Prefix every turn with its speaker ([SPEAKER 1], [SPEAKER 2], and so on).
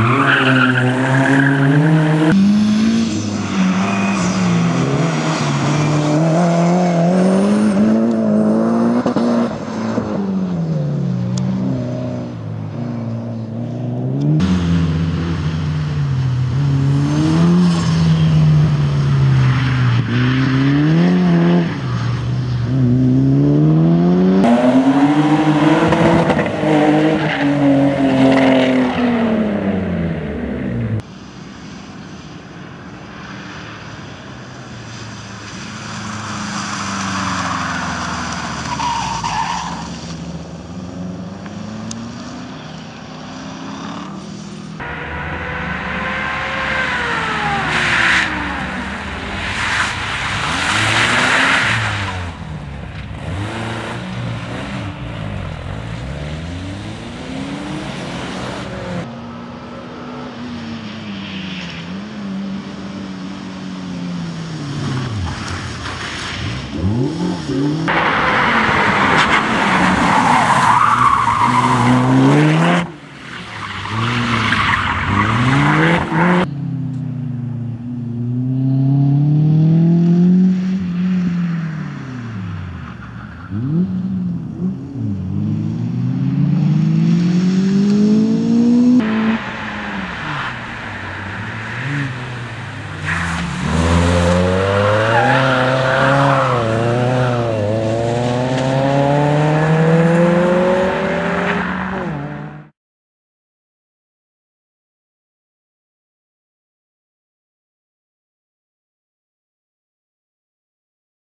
[SPEAKER 1] Mm-hmm.
[SPEAKER 2] mm mm-hmm. you.